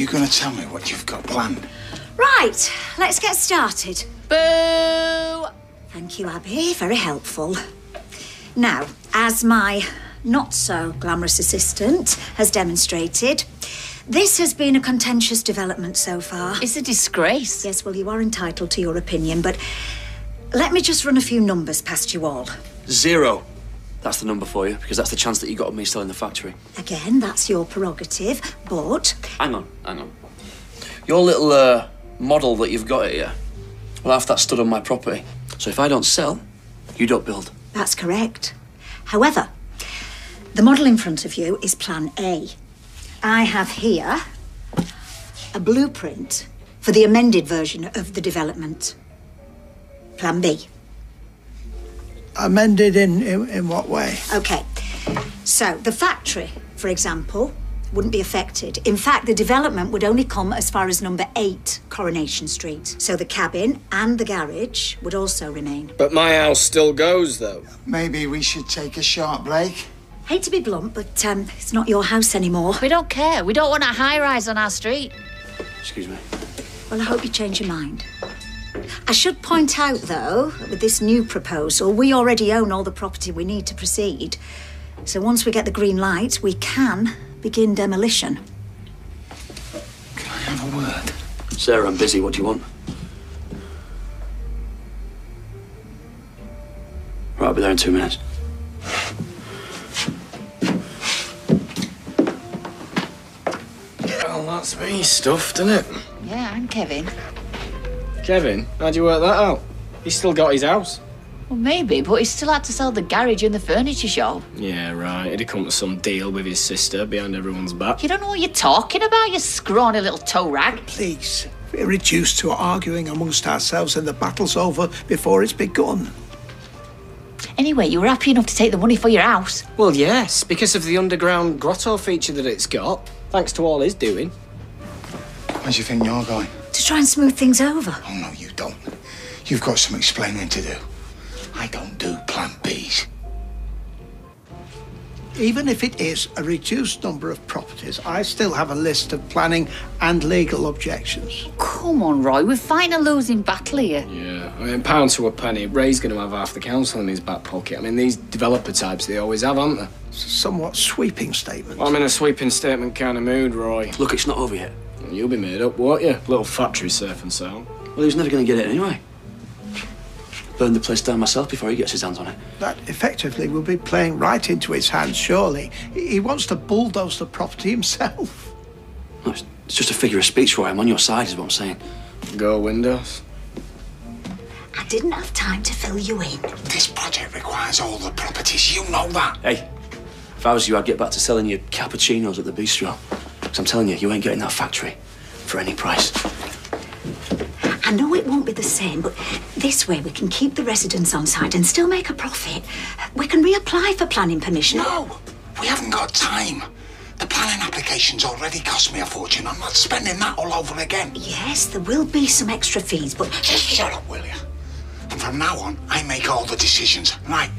You're going to tell me what you've got planned. Right, let's get started. Boo! Thank you, Abi. Very helpful. Now, as my not so glamorous assistant has demonstrated, this has been a contentious development so far. It's a disgrace. Yes, well, you are entitled to your opinion, but let me just run a few numbers past you all. Zero. That's the number for you, because that's the chance that you got of me selling the factory. Again, that's your prerogative, but Hang on, hang on. Your little uh, model that you've got here, well, half that stood on my property. So if I don't sell, you don't build. that's correct. However, the model in front of you is Plan A. I have here a blueprint for the amended version of the development. Plan B. Amended in, in, in what way? Okay, so the factory, for example, wouldn't be affected. In fact, the development would only come as far as number eight Coronation Street. So the cabin and the garage would also remain. But my house still goes, though. Maybe we should take a shot, break. Hate to be blunt, but um, it's not your house anymore. We don't care. We don't want a high rise on our street. Excuse me. Well, I hope you change your mind. I should point out, though, that with this new proposal, we already own all the property we need to proceed. So once we get the green light, we can begin demolition. Can I have a word? Sarah, I'm busy. What do you want? Right, I'll be there in two minutes. Well, that's me stuffed, isn't it? Yeah, I'm Kevin. Kevin, how'd you work that out? He's still got his house. Well, maybe, but he still had to sell the garage and the furniture shop. Yeah, right. He'd have come to some deal with his sister behind everyone's back. You don't know what you're talking about, you scrawny little toe rag. Please, we're reduced to arguing amongst ourselves and the battle's over before it's begun. Anyway, you were happy enough to take the money for your house. Well, yes, because of the underground grotto feature that it's got. Thanks to all his doing. Where do you think you're going? To try and smooth things over. Oh, no, you don't. You've got some explaining to do. I don't do plant Bs. Even if it is a reduced number of properties, I still have a list of planning and legal objections. Come on, Roy, we're fighting a losing battle here. Yeah, I mean, pound to a penny, Ray's going to have half the council in his back pocket. I mean, these developer types, they always have, aren't they? It's a somewhat sweeping statement. I'm in a sweeping statement kind of mood, Roy. Look, it's not over yet. You'll be made up, won't you? Little factory surf and so on. Well, he's never going to get it anyway. Burn the place down myself before he gets his hands on it. That effectively will be playing right into his hands, surely. He he wants to bulldoze the property himself. No, it's, it's just a figure of speech, Roy. I'm on your side, is what I'm saying. Go windows. I didn't have time to fill you in. This project requires all the properties. You know that. Hey, if I was you, I'd get back to selling your cappuccinos at the bistro. Because I'm telling you, you ain't getting that factory for any price. I know it won't be the same, but this way we can keep the residents on site and still make a profit. We can reapply for planning permission. No, we haven't got time. The planning application's already cost me a fortune. I'm not spending that all over again. Yes, there will be some extra fees, but Just shut up, will you? And from now on, I make all the decisions. Right,